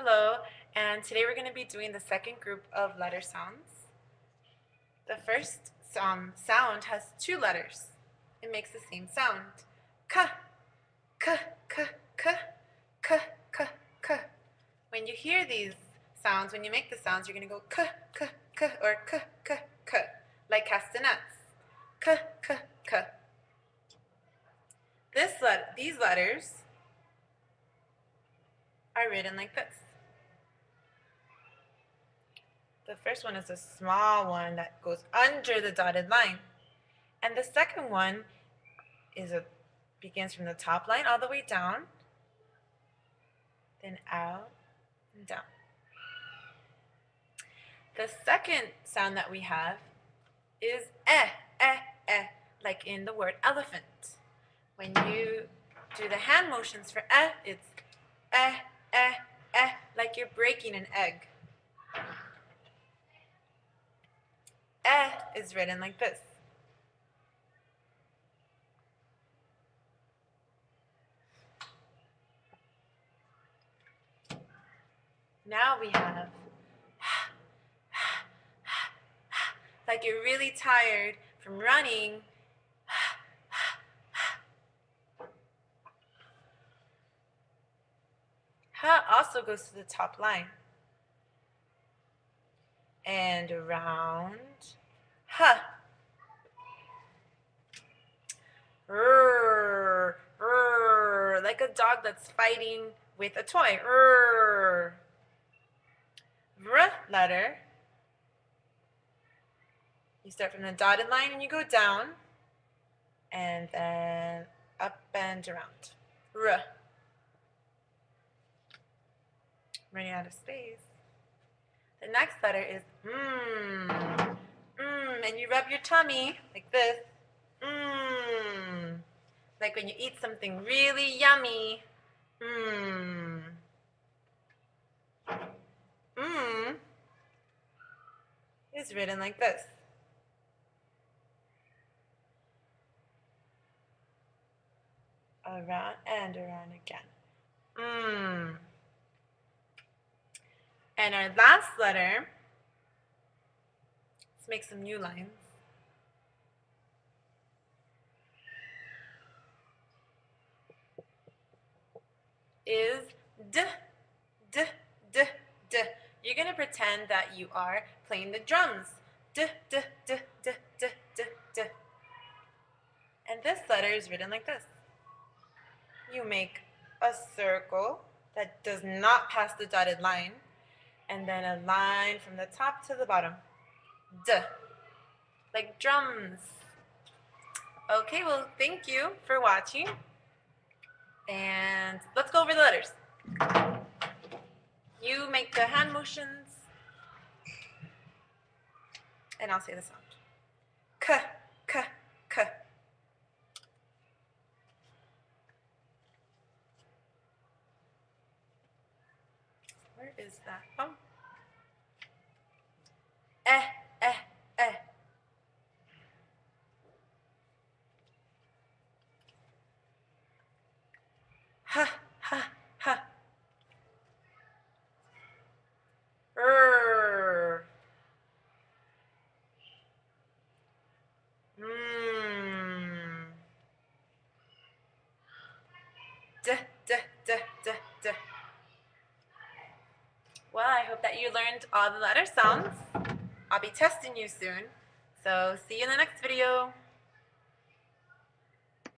Hello, and today we're going to be doing the second group of letter sounds. The first um, sound has two letters. It makes the same sound. K, k, k, k, k, k, k. When you hear these sounds, when you make the sounds, you're going to go k, k, k, or k, k, k, like castanets. K, k, k. This let these letters are written like this. The first one is a small one that goes under the dotted line. And the second one is a begins from the top line all the way down, then out and down. The second sound that we have is eh, eh, eh, like in the word elephant. When you do the hand motions for eh, it's eh, eh, eh, like you're breaking an egg. Eh is written like this. Now we have like you're really tired from running. Ha also goes to the top line. And around. Ha. Rrr, rrr, like a dog that's fighting with a toy. Rrr. R letter. You start from the dotted line and you go down. And then up and around. R. running out of space. The next letter is mmm. Mmm. And you rub your tummy like this. Mmm. Like when you eat something really yummy. Mmm. Mmm is written like this. Around and around again. Mmm. And our last letter, let's make some new lines. Is d, d, d, d. You're going to pretend that you are playing the drums. D, d, d, d, d, d, d. And this letter is written like this. You make a circle that does not pass the dotted line and then a line from the top to the bottom. D, like drums. Okay, well, thank you for watching. And let's go over the letters. You make the hand motions, and I'll say the sound. K. Where is that? Oh. Eh, eh, eh. Ha, ha, ha. Rrr. Mmm. D, d, d, d, d. Well, I hope that you learned all the letter sounds. I'll be testing you soon. So see you in the next video.